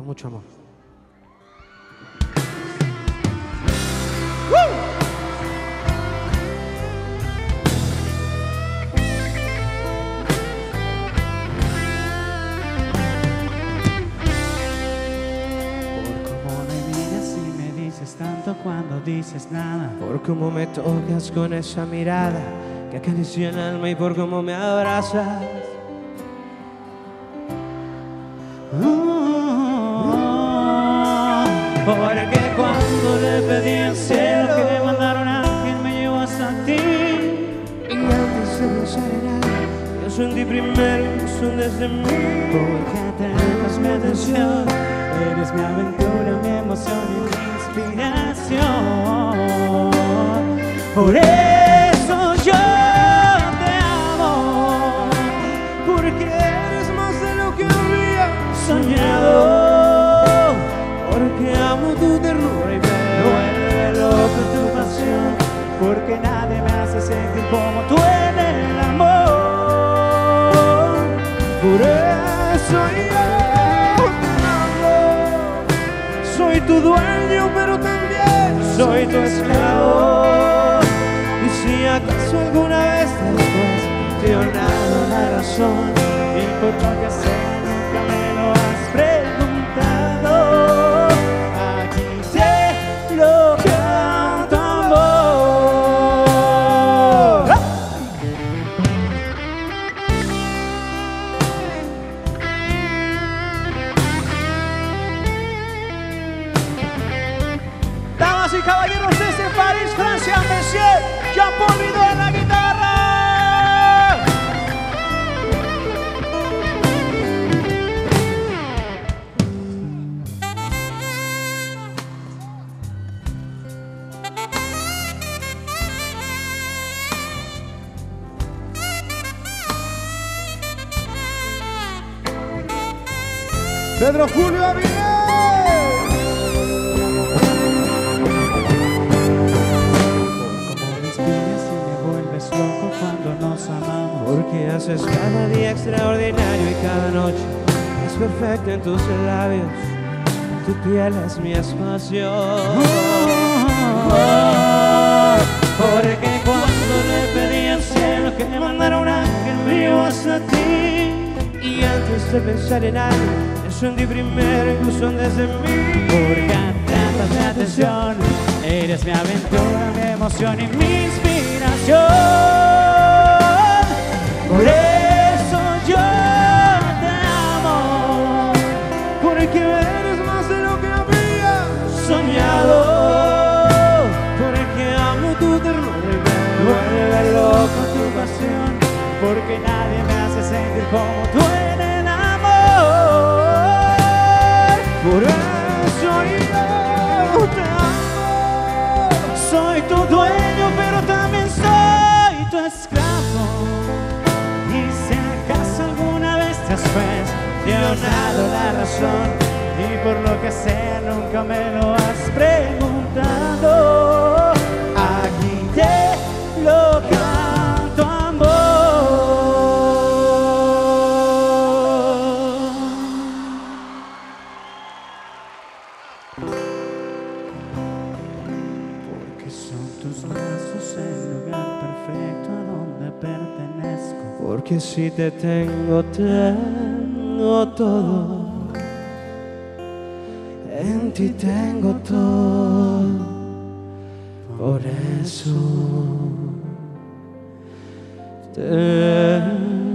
con mucho amor. Por cómo me miras y me dices tanto cuando dices nada. Por cómo me tocas con esa mirada que acaricia el alma y por cómo me abrazas. Antes de pensar en nada, pienso en ti primero son desde mí. Porque mi atención, eres mi aventura, mi emoción y mi inspiración. Por eso yo. Soy tu dueño, pero también soy tu esclavo. Y si acaso alguna vez después te he dado la razón, lo que sé, y caballeros desde París, Francia, Monsieur Jean-Paul Vidal en la guitarra. Pedro Julio Avilés. Haces cada día extraordinario y cada noche es perfecto en tus labios. Tu piel es mi espacio. Porque cuando le pedí al cielo que me mandara un ángel mío hasta ti. Y antes de pensar en algo, pienso en ti primero, incluso antes de mí. Porque atrapas mi atención, eres mi aventura, mi emoción y mi inspiración. Por eso yo te amo, Porque eres más de lo que había soñado. Porque amo tu ternura y me Vuelve loco tu pasión, porque nadie me hace sentir como tú en amor. Por eso yo te amo. Soy tu dueño, pero también soy tu esclavo. Después te he dado la razón, y por lo que sea nunca me lo has preguntado, aquí te lo canto, amor. Porque son tus brazos el lugar perfecto a donde pertenezco. Porque si te tengo, tengo todo. En ti tengo todo. Por eso te